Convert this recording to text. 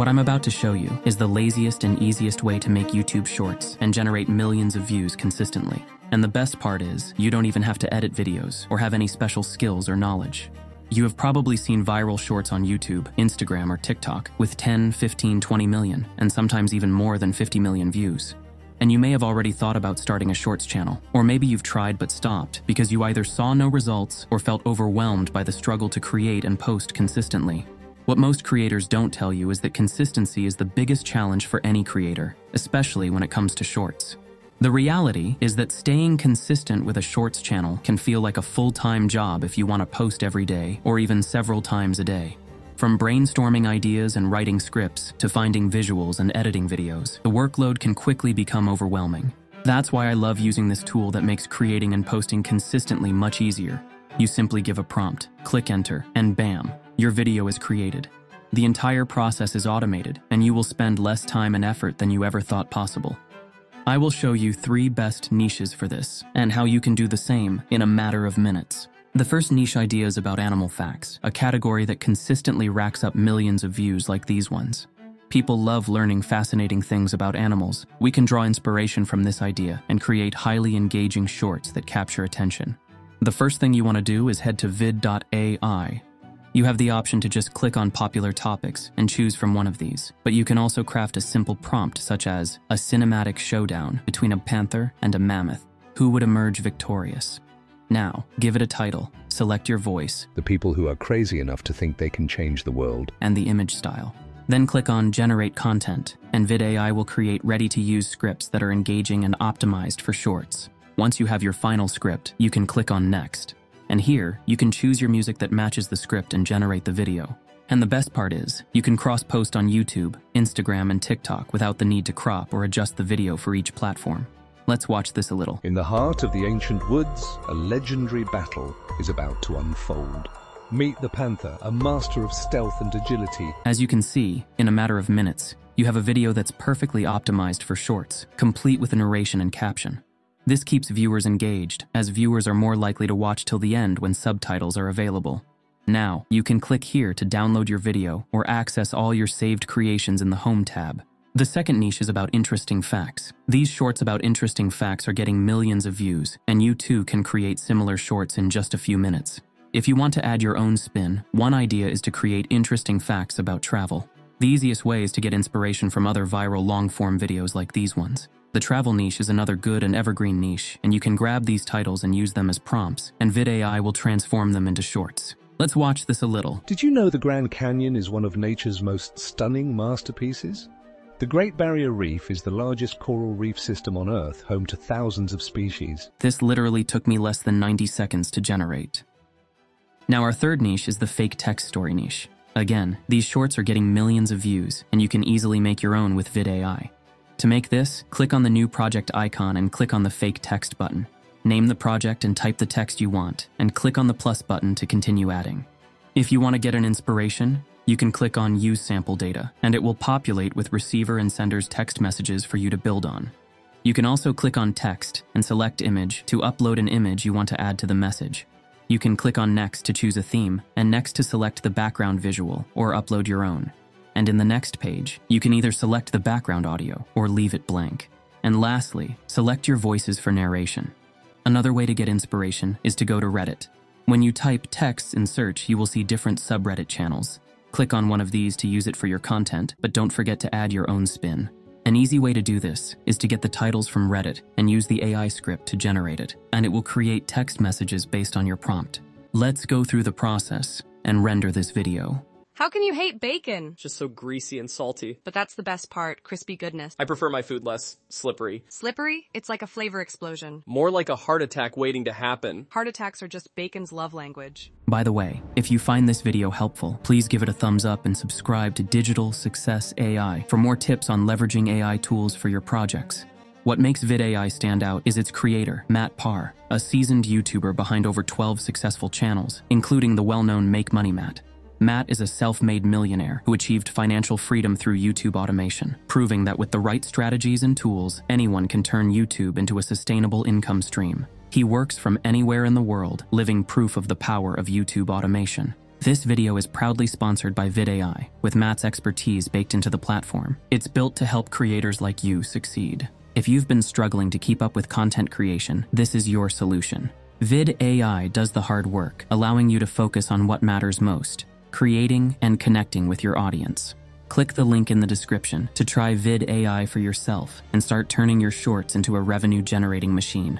What I'm about to show you is the laziest and easiest way to make YouTube shorts and generate millions of views consistently. And the best part is, you don't even have to edit videos or have any special skills or knowledge. You have probably seen viral shorts on YouTube, Instagram, or TikTok with 10, 15, 20 million, and sometimes even more than 50 million views. And you may have already thought about starting a shorts channel, or maybe you've tried but stopped because you either saw no results or felt overwhelmed by the struggle to create and post consistently. What most creators don't tell you is that consistency is the biggest challenge for any creator, especially when it comes to shorts. The reality is that staying consistent with a shorts channel can feel like a full-time job if you want to post every day or even several times a day. From brainstorming ideas and writing scripts to finding visuals and editing videos, the workload can quickly become overwhelming. That's why I love using this tool that makes creating and posting consistently much easier. You simply give a prompt, click enter, and bam, your video is created. The entire process is automated, and you will spend less time and effort than you ever thought possible. I will show you three best niches for this, and how you can do the same in a matter of minutes. The first niche idea is about animal facts, a category that consistently racks up millions of views like these ones. People love learning fascinating things about animals. We can draw inspiration from this idea and create highly engaging shorts that capture attention. The first thing you want to do is head to vid.ai. You have the option to just click on popular topics and choose from one of these, but you can also craft a simple prompt such as a cinematic showdown between a panther and a mammoth. Who would emerge victorious? Now, give it a title, select your voice, the people who are crazy enough to think they can change the world. and the image style. Then click on Generate Content, and VidAI will create ready-to-use scripts that are engaging and optimized for shorts. Once you have your final script, you can click on Next. And here, you can choose your music that matches the script and generate the video. And the best part is, you can cross-post on YouTube, Instagram, and TikTok without the need to crop or adjust the video for each platform. Let's watch this a little. In the heart of the ancient woods, a legendary battle is about to unfold. Meet the Panther, a master of stealth and agility. As you can see, in a matter of minutes, you have a video that's perfectly optimized for shorts, complete with a narration and caption. This keeps viewers engaged, as viewers are more likely to watch till the end when subtitles are available. Now, you can click here to download your video or access all your saved creations in the Home tab. The second niche is about interesting facts. These shorts about interesting facts are getting millions of views, and you too can create similar shorts in just a few minutes. If you want to add your own spin, one idea is to create interesting facts about travel. The easiest way is to get inspiration from other viral long-form videos like these ones. The travel niche is another good and evergreen niche, and you can grab these titles and use them as prompts, and VidAI will transform them into shorts. Let's watch this a little. Did you know the Grand Canyon is one of nature's most stunning masterpieces? The Great Barrier Reef is the largest coral reef system on Earth, home to thousands of species. This literally took me less than 90 seconds to generate. Now our third niche is the fake text story niche. Again, these shorts are getting millions of views, and you can easily make your own with VidAI. To make this, click on the new project icon and click on the fake text button. Name the project and type the text you want, and click on the plus button to continue adding. If you want to get an inspiration, you can click on Use Sample Data, and it will populate with receiver and sender's text messages for you to build on. You can also click on Text and select Image to upload an image you want to add to the message. You can click on Next to choose a theme, and Next to select the background visual or upload your own. And in the next page, you can either select the background audio or leave it blank. And lastly, select your voices for narration. Another way to get inspiration is to go to Reddit. When you type texts in search, you will see different subreddit channels. Click on one of these to use it for your content, but don't forget to add your own spin. An easy way to do this is to get the titles from Reddit and use the AI script to generate it, and it will create text messages based on your prompt. Let's go through the process and render this video. How can you hate bacon? Just so greasy and salty. But that's the best part, crispy goodness. I prefer my food less slippery. Slippery? It's like a flavor explosion. More like a heart attack waiting to happen. Heart attacks are just bacon's love language. By the way, if you find this video helpful, please give it a thumbs up and subscribe to Digital Success AI for more tips on leveraging AI tools for your projects. What makes VidAI stand out is its creator, Matt Par, a seasoned YouTuber behind over 12 successful channels, including the well-known Make Money Matt. Matt is a self-made millionaire who achieved financial freedom through YouTube automation, proving that with the right strategies and tools, anyone can turn YouTube into a sustainable income stream. He works from anywhere in the world, living proof of the power of YouTube automation. This video is proudly sponsored by VidAI, with Matt's expertise baked into the platform. It's built to help creators like you succeed. If you've been struggling to keep up with content creation, this is your solution. VidAI does the hard work, allowing you to focus on what matters most creating and connecting with your audience. Click the link in the description to try Vid AI for yourself and start turning your shorts into a revenue generating machine.